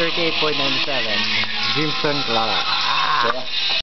38.97. Jimson Clara. Ah!